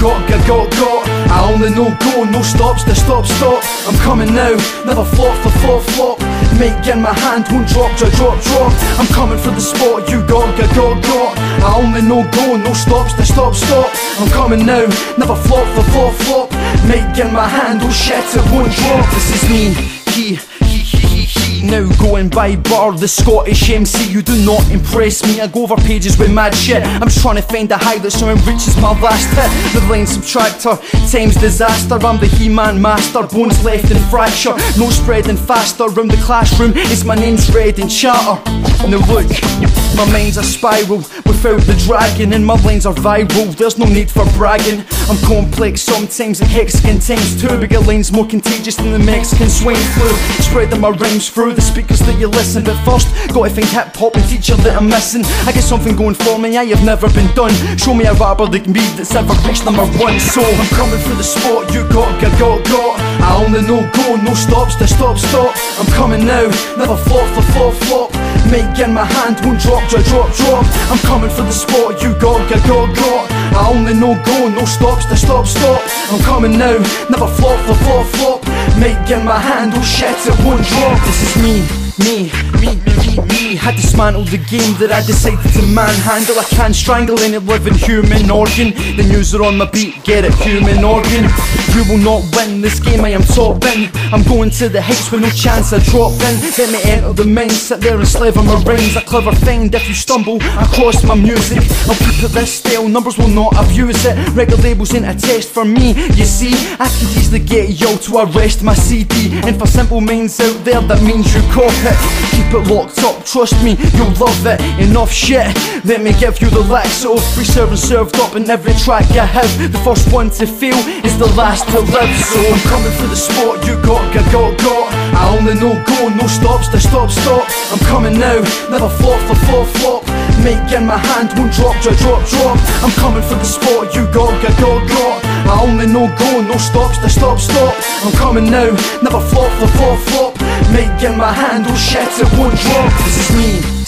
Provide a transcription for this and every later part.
got, got. got. I only know go, no stops, the stop, stop. I'm coming now, never flop for flop, flop. Make in my hand, won't drop, drop, drop, drop. I'm coming for the spot, you got, got, got, got. I only know go, no stops, the stop, stop. I'm coming now, never flop for flop, flop. Make in my hand, oh shit, it won't drop. This is me, he. Now going by bar, the Scottish MC. You do not impress me. I go over pages with mad shit. I'm just trying to find a high that someone reaches my last hit. The line subtractor, times disaster. I'm the He-Man master, bones left in fracture. No spreading faster. Round the classroom, is my name's read in chatter. Now look, my mind's a spiral without the dragon, and my lines are viral. There's no need for bragging. I'm complex sometimes, and hexagon times two. Bigger lines more contagious than the Mexican swine flu. Spreading my rhymes through the speakers that you listen. But first, gotta think hip hop and teacher that I'm missing. I get something going for me, I have never been done. Show me a rapper like me that's ever reached number one. So I'm coming for the spot, you got, got, got, got. I only know go, no stops, the stop, stop. I'm coming now, never flop for flop, flop. Make in my hand, won't drop, drop, drop, drop. I'm coming for the spot, you got, got, got, got. I only know go, no stops, the stop, stop. I'm coming now, never flop for flop, flop. Make in my hand, oh shit, it won't drop. This is me, me, me, me, me. Had dismantled the game that I decided to manhandle. I can't strangle any living human organ. The news are on my beat, get it, human organ. You will not win this game, I am top in. I'm going to the heights with no chance of dropping. Let me enter the main, sit there and slave my rings. A clever find if you stumble across my music. I'll keep it this style, numbers will not abuse it. Record labels ain't a test for me. You see, I can easily get yo to arrest my CD. And for simple minds out there, that means you cop it. Keep it locked up, trust me, you'll love it. Enough shit, let me give you the Lexo. Free serve and served up in every track I have. The first one to feel is the last to live. So I'm coming for the spot, you got, got, got, got. I only know go, no stops, the stop, stop. I'm coming now, never flop for flop, flop. Make in my hand, won't drop, drop, drop, drop. I'm coming for the spot, you got, got, got, got. I only know go, no stops, the stop, stop. I'm coming now, never flop for flop, flop. Make in my hand, shit, it won't drop. This is me,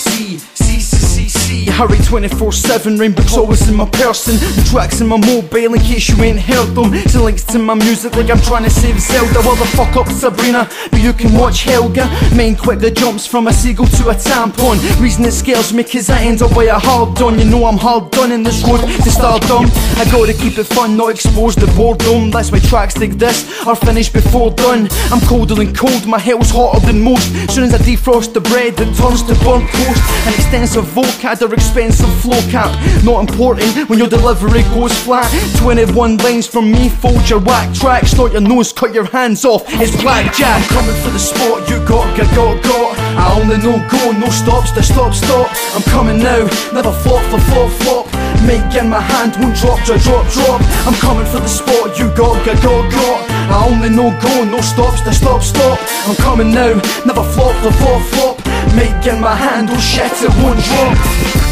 see. Hurry 24-7, rainbows always in my person. The tracks in my mobile in case you ain't heard them. So links to my music like I'm trying to save Zelda. Well the fuck up Sabrina, but you can watch Helga. Main quickly jumps from a seagull to a tampon. Reason it scares me cause I end up with a hard done. You know I'm hard done in this road to stardom. I gotta keep it fun, not expose the boredom. That's why tracks like this are finished before done. I'm colder than cold, my hell's hotter than most. Soon as I defrost the bread it turns to burnt toast. An extensive vocab expensive flow cap. Not important when your delivery goes flat. 21 lines from me, fold your whack track Snort your nose, cut your hands off, it's blackjack. I'm coming for the spot, you got, got, got, got. I only know go, no stops, the stop, stop. I'm coming now, never flop for flop, flop. Make in my hand, won't drop, drop, drop, drop. I'm coming for the spot, you got, got, got, got. I only know go, no stops, the stop, stop. I'm coming now, never flop for flop, flop Make in my handle it won't drop